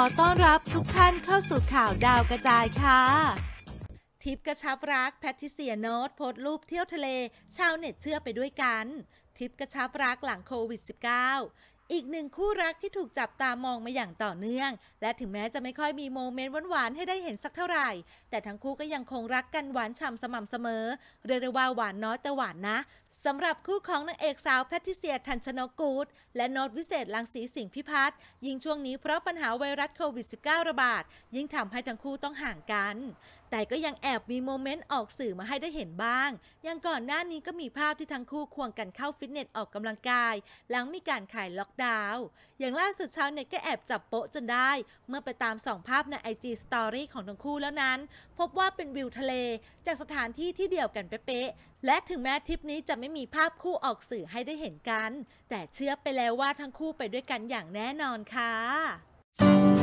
ขอต้อนรับทุกท่านเข้าสู่ข่าวดาวกระจายค่ะ ทริปกระชับรักแพทริเซียโน้ตโพสต์รูปเที่ยวทะเล ชาวเน็ตเชื่อไปด้วยกัน ทริปกระชับรักหลังโควิด -19 อีกหนึ่งคู่รักที่ถูกจับตามองมาอย่างต่อเนื่อง และถึงแม้จะไม่ค่อยมี moment หวานๆให้ได้เห็นสักเท่าไหร่ แต่ทั้งคู่ก็ยังคงรักกันหวานฉ่ำสม่ำเสมอ เรียกได้ว่าหวานน้อยแต่หวานนะสำหรับคู่ของนางเอกสาวแพทริเซีย ธัญชนก กู๊ดและโนตวิเศษลังสีสิงห์พิพัฒน์ยิ่งช่วงนี้เพราะปัญหาไวรัสโควิด -19 ระบาด ยิ่งทำให้ทั้งคู่ต้องห่างกัน แต่ก็ยังแอบมีโมเมนต์ออกสื่อมาให้ได้เห็นบ้างอย่างก่อนหน้านี้ก็มีภาพที่ทั้งคู่ควงกันเข้าฟิตเนสออกกำลังกาย หลังมีการขายล็อกดาวน์อย่างล่าสุดชาวเน็ตก็แอบจับโป๊ะจนได้ เมื่อไปตามส่องภาพใน IG Story ของทั้งคู่แล้วนั้น พบว่าเป็นวิวทะเล จากสถานที่ที่เดียวกันเป๊ะและถึงแม้ทริปนี้จะไม่มีภาพคู่ออกสื่อให้ได้เห็นกัน แต่เชื่อไปแล้วว่าทั้งคู่ไปด้วยกันอย่างแน่นอนค่ะ